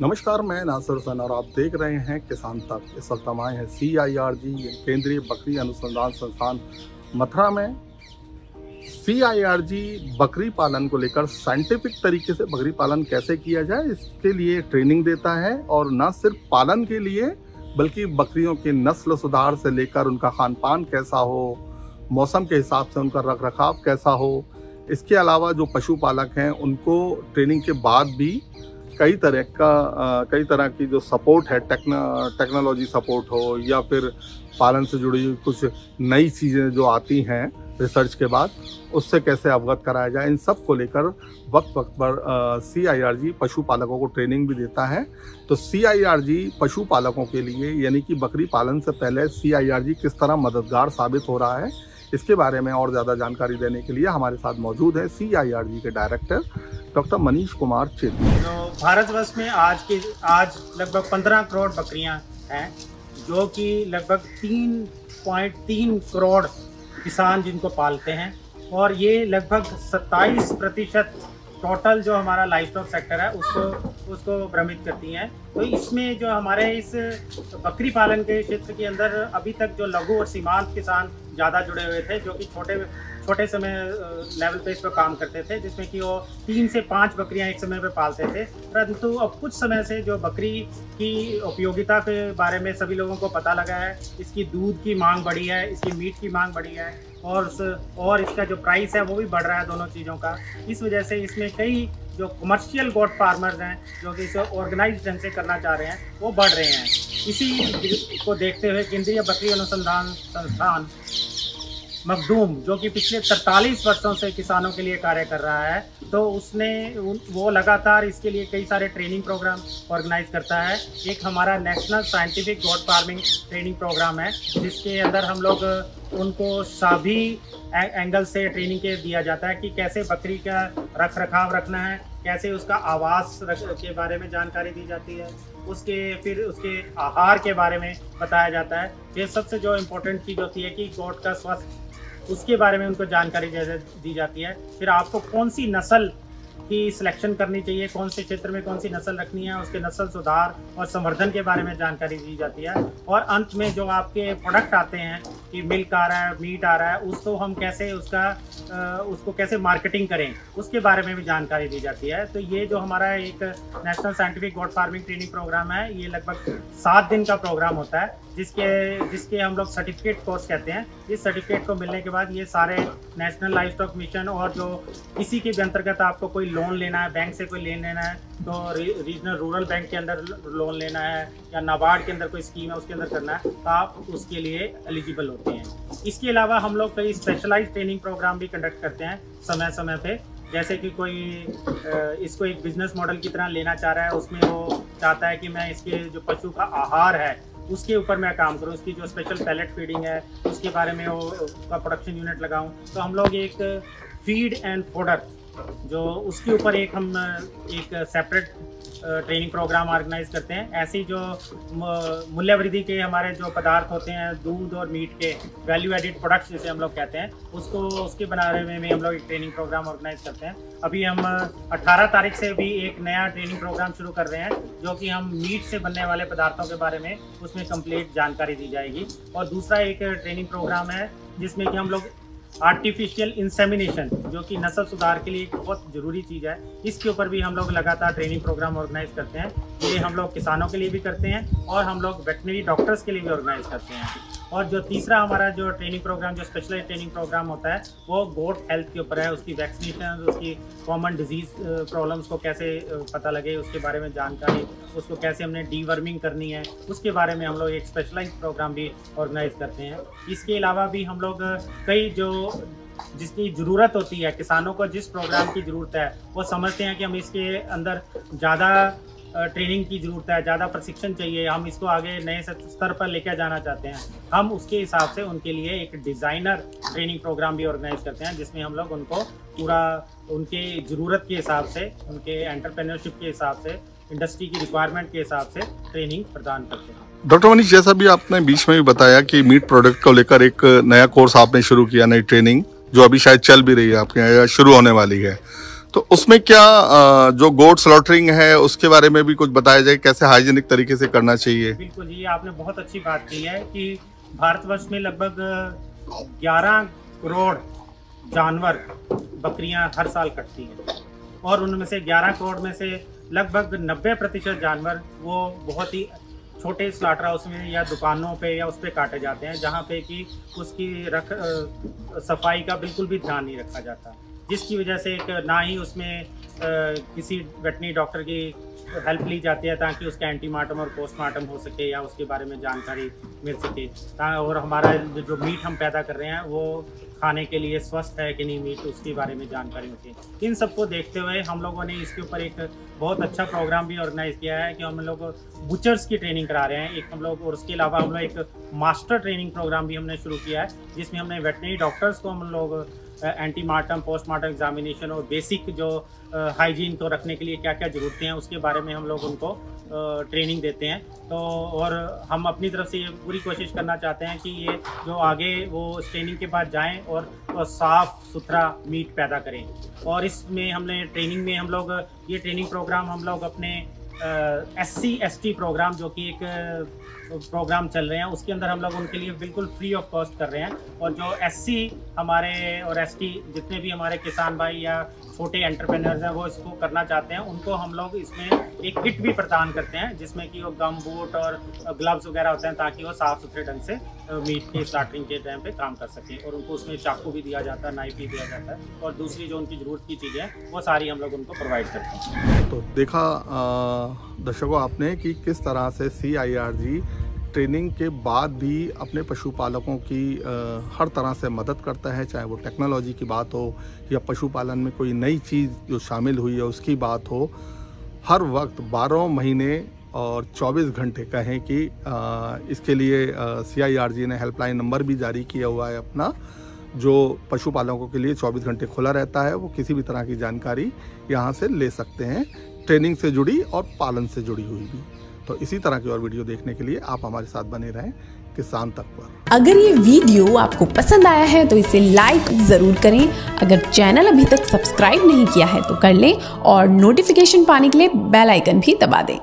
नमस्कार, मैं नासिर हुसैन और आप देख रहे हैं किसान तक। इस वक्त हम आए हैं सी आई आर जी केंद्रीय बकरी अनुसंधान संस्थान मथुरा में। सी आई आर जी बकरी पालन को लेकर साइंटिफिक तरीके से बकरी पालन कैसे किया जाए, इसके लिए ट्रेनिंग देता है और न सिर्फ़ पालन के लिए, बल्कि बकरियों के नस्ल सुधार से लेकर उनका खान पान कैसा हो, मौसम के हिसाब से उनका रख रखाव कैसा हो, इसके अलावा जो पशुपालक हैं, उनको ट्रेनिंग के बाद भी कई तरह का कई तरह की जो सपोर्ट है टेक्नो टेक्नोलॉजी सपोर्ट हो या फिर पालन से जुड़ी कुछ नई चीज़ें जो आती हैं रिसर्च के बाद, उससे कैसे अवगत कराया जाए, इन सबको लेकर वक्त वक्त पर सी आई आर जी पशुपालकों को ट्रेनिंग भी देता है। तो सी आई आर जी पशुपालकों के लिए, यानी कि बकरी पालन से पहले सी आई आर जी किस तरह मददगार साबित हो रहा है, इसके बारे में और ज़्यादा जानकारी देने के लिए हमारे साथ मौजूद है सी आई आर जी के डायरेक्टर डॉक्टर मनीष कुमार चेती। तो भारतवर्ष में आज के, आज लगभग पंद्रह करोड़ बकरियाँ हैं, जो कि लगभग तीन पॉइंट तीन करोड़ किसान जिनको पालते हैं, और ये लगभग सत्ताईस प्रतिशत टोटल जो हमारा लाइफ स्टॉक सेक्टर है, उसको उसको भ्रमित करती हैं। तो इसमें जो हमारे इस बकरी पालन के क्षेत्र के अंदर अभी तक जो लघु और सीमांत किसान ज़्यादा जुड़े हुए थे, जो कि छोटे छोटे समय लेवल पे इस पर काम करते थे, जिसमें कि वो तीन से पाँच बकरियाँ एक समय पे पालते थे। परंतु अब कुछ समय से जो बकरी की उपयोगिता के बारे में सभी लोगों को पता लगा है, इसकी दूध की मांग बढ़ी है, इसकी मीट की मांग बढ़ी है और और इसका जो प्राइस है वो भी बढ़ रहा है दोनों चीज़ों का। इस वजह से इसमें कई जो कमर्शियल गोट फार्मर्स हैं, जो कि इसे ऑर्गेनाइज ढंग से करना चाह रहे हैं, वो बढ़ रहे हैं। इसी को देखते हुए केंद्रीय बकरी अनुसंधान संस्थान मखदूम, जो कि पिछले 43 वर्षों से किसानों के लिए कार्य कर रहा है तो उसने वो लगातार इसके लिए कई सारे ट्रेनिंग प्रोग्राम ऑर्गेनाइज करता है। एक हमारा national scientific goat farming training program है, जिसके अंदर हम लोग उनको सभी एंगल से ट्रेनिंग के दिया जाता है कि कैसे बकरी का रख रखाव रखना है, कैसे उसका आवास के बारे में जानकारी दी जाती है, उसके, फिर उसके आहार के बारे में बताया जाता है। ये सबसे जो इम्पोर्टेंट चीज़ होती है कि गोट का स्वास्थ्य उसके बारे में उनको जानकारी जैसे दी जाती है। फिर आपको कौन सी नस्ल की सिलेक्शन करनी चाहिए, कौन से क्षेत्र में कौन सी नस्ल रखनी है, उसके नस्ल सुधार और संवर्धन के बारे में जानकारी दी जाती है। और अंत में जो आपके प्रोडक्ट आते हैं, कि मिल्क आ रहा है मीट आ रहा है, उसको हम कैसे, उसका उसको कैसे मार्केटिंग करें, उसके बारे में भी जानकारी दी जाती है। तो ये जो हमारा एक national scientific goat farming training program है, ये लगभग सात दिन का प्रोग्राम होता है, जिसके जिसके हम लोग सर्टिफिकेट कोर्स कहते हैं। इस सर्टिफिकेट को मिलने के बाद ये सारे नेशनल लाइफ स्टॉक मिशन और जो इसी के अंतर्गत आपको कोई लोन लेना है, बैंक से कोई लेन लेना है तो रीजनल रूरल बैंक के अंदर लोन लेना है या नाबार्ड के अंदर कोई स्कीम है, उसके अंदर करना है तो आप उसके लिए एलिजिबल होते हैं। इसके अलावा हम लोग कई स्पेशलाइज ट्रेनिंग प्रोग्राम भी कंडक्ट करते हैं समय समय पर जैसे कि कोई इसको एक बिज़नेस मॉडल की तरह लेना चाह रहा है, उसमें वो चाहता है कि मैं इसके जो पशु का आहार है, उसके ऊपर मैं काम करूँ, उसकी जो स्पेशल पैलेट फीडिंग है, उसके बारे में वो, उसका प्रोडक्शन यूनिट लगाऊँ। तो हम लोग एक फ़ीड एंड प्रोडक्ट जो उसके ऊपर एक हम, एक सेपरेट ट्रेनिंग प्रोग्राम ऑर्गेनाइज करते हैं। ऐसी जो मूल्य वृद्धि के हमारे जो पदार्थ होते हैं, दूध और मीट के वैल्यू एडिड प्रोडक्ट्स जिसे हम लोग कहते हैं, उसको, उसके बनाने में भी हम लोग एक ट्रेनिंग प्रोग्राम ऑर्गेनाइज करते हैं। अभी हम 18 तारीख से भी एक नया ट्रेनिंग प्रोग्राम शुरू कर रहे हैं, जो कि हम मीट से बनने वाले पदार्थों के बारे में उसमें कंप्लीट जानकारी दी जाएगी। और दूसरा एक ट्रेनिंग प्रोग्राम है, जिसमें कि हम लोग आर्टिफिशियल इंसेमिनेशन जो कि नस्ल सुधार के लिए एक बहुत ज़रूरी चीज़ है। इसके ऊपर भी हम लोग लगातार ट्रेनिंग प्रोग्राम ऑर्गेनाइज करते हैं। ये हम लोग किसानों के लिए भी करते हैं और हम लोग वेटनरी डॉक्टर्स के लिए भी ऑर्गेनाइज करते हैं। और जो तीसरा हमारा जो ट्रेनिंग प्रोग्राम जो स्पेशलाइज ट्रेनिंग प्रोग्राम होता है, वो गोट हेल्थ के ऊपर है। उसकी वैक्सीनेशन उसकी कॉमन डिज़ीज़ प्रॉब्लम्स को कैसे पता लगे, उसके बारे में जानकारी, उसको कैसे हमने डीवर्मिंग करनी है, उसके बारे में हम लोग एक स्पेशलाइज प्रोग्राम भी ऑर्गेनाइज करते हैं। इसके अलावा भी हम लोग कई जो जिसकी ज़रूरत होती है, किसानों को जिस प्रोग्राम की ज़रूरत है, वो समझते हैं कि हम इसके अंदर ज़्यादा ट्रेनिंग की ज़रूरत है, ज़्यादा प्रशिक्षण चाहिए, हम इसको आगे नए स्तर पर लेकर जाना चाहते हैं। हम उसके हिसाब से उनके लिए एक डिज़ाइनर ट्रेनिंग प्रोग्राम भी ऑर्गेनाइज करते हैं, जिसमें हम लोग उनको पूरा उनके ज़रूरत के हिसाब से, उनके एंटरप्रेन्योरशिप के हिसाब से, इंडस्ट्री की रिक्वायरमेंट के हिसाब से ट्रेनिंग प्रदान करते हैं। डॉक्टर मनीष, जैसा भी आपने बीच में भी बताया कि मीट प्रोडक्ट को लेकर एक नया कोर्स आपने शुरू किया, नई ट्रेनिंग, जो अभी शायद चल भी रही है आपके यहाँ शुरू होने वाली है। तो उसमें क्या जो गोट स्लॉटरिंग है, उसके बारे में भी कुछ बताया जाए, कैसे हाइजीनिक तरीके से करना चाहिए? बिल्कुल जी, आपने बहुत अच्छी बात की है कि भारतवर्ष में लगभग 11 करोड़ जानवर, बकरियाँ हर साल कटती हैं। और उनमें से 11 करोड़ में से लगभग 90 प्रतिशत जानवर वो बहुत ही छोटे स्लाटर हाउस में या दुकानों पे या उस पर काटे जाते हैं, जहाँ पे कि उसकी रख सफ़ाई का बिल्कुल भी ध्यान नहीं रखा जाता। जिसकी वजह से एक ना ही उसमें किसी वेटनी डॉक्टर की हेल्प ली जाती है ताकि उसका एंटीमार्टम और पोस्टमार्टम हो सके या उसके बारे में जानकारी मिल सके। और हमारा जो मीट हम पैदा कर रहे हैं, वो खाने के लिए स्वस्थ है कि नहीं मीट उसके बारे में जानकारी होती इन सबको देखते हुए हम लोगों ने इसके ऊपर एक बहुत अच्छा प्रोग्राम भी ऑर्गेनाइज किया है कि हम लोग बुचर्स की ट्रेनिंग करा रहे हैं। एक हम लोग, और उसके अलावा हम लोग एक मास्टर ट्रेनिंग प्रोग्राम भी हमने शुरू किया है, जिसमें हमने वेटनरी डॉक्टर्स को हम लोग एंटीमार्टम पोस्टमार्टम एग्जामिनेशन और बेसिक जो हाइजीन को रखने के लिए क्या क्या ज़रूरतें हैं उसके बारे में हम लोग उनको ट्रेनिंग देते हैं। तो और हम अपनी तरफ़ से ये पूरी कोशिश करना चाहते हैं कि ये जो आगे वो ट्रेनिंग के बाद जाएँ और, और साफ़ सुथरा मीट पैदा करें। और इसमें हमने ट्रेनिंग में हम लोग ये ट्रेनिंग प्रोग्राम हम लोग अपने S C S T program जो कि एक प्रोग्राम चल रहे हैं, उसके अंदर हम लोग उनके लिए बिल्कुल फ्री ऑफ़ कॉस्ट कर रहे हैं। और जो एस सी हमारे और एस टी जितने भी हमारे किसान भाई या छोटे एंटरप्रेन्योर्स हैं, वो इसको करना चाहते हैं, उनको हम लोग इसमें एक किट भी प्रदान करते हैं, जिसमें कि वो गम बूट और ग्लव्स वगैरह होते हैं, ताकि वो साफ़ सुथरे ढंग से मीट के स्टार्टिंग के टाइम पे काम कर सकें। और उनको उसमें चाकू भी दिया जाता है नाइफ भी दिया जाता है, और दूसरी जो उनकी ज़रूरत की चीज़ें हैं, वो सारी हम लोग उनको प्रोवाइड करते हैं। तो देखा दर्शकों, आपने कि किस तरह से सी आई आर जी ट्रेनिंग के बाद भी अपने पशुपालकों की हर तरह से मदद करता है? चाहे वो टेक्नोलॉजी की बात हो या पशुपालन में कोई नई चीज़ जो शामिल हुई है, उसकी बात हो, हर वक्त बारह महीने और 24 घंटे कहें कि इसके लिए जी ने हेल्पलाइन नंबर भी जारी किया हुआ है अपना, जो पशुपालकों के लिए 24 घंटे खुला रहता है, वो किसी भी तरह की जानकारी यहाँ से ले सकते हैं। ट्रेनिंग से जुड़ी और पालन से जुड़ी हुई भी। तो इसी तरह की और वीडियो देखने के लिए आप हमारे साथ बने रहें किसान तक पर। अगर ये वीडियो आपको पसंद आया है तो इसे लाइक ज़रूर करें। अगर चैनल अभी तक सब्सक्राइब नहीं किया है तो कर लें और नोटिफिकेशन पाने के लिए बेल आइकन भी दबा दें।